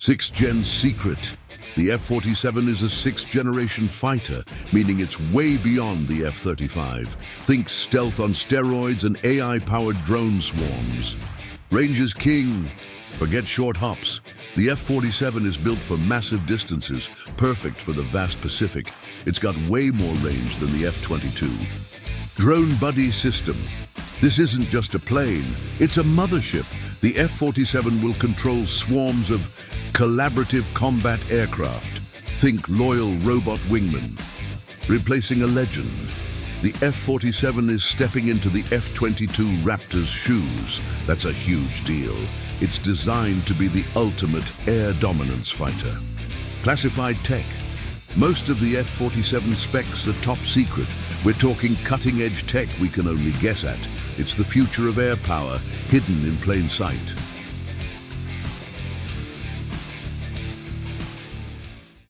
6th Gen Secret. The F-47 is a sixth-generation fighter, meaning it's way beyond the F-35. Think stealth on steroids and AI-powered drone swarms. Range is king. Forget short hops. The F-47 is built for massive distances, perfect for the vast Pacific. It's got way more range than the F-22. Drone Buddy System. This isn't just a plane, it's a mothership. The F-47 will control swarms of collaborative combat aircraft. Think loyal robot wingman. Replacing a legend. The F-47 is stepping into the F-22 Raptor's shoes. That's a huge deal. It's designed to be the ultimate air dominance fighter. Classified tech. Most of the F-47 specs are top secret. We're talking cutting-edge tech we can only guess at. It's the future of air power, hidden in plain sight.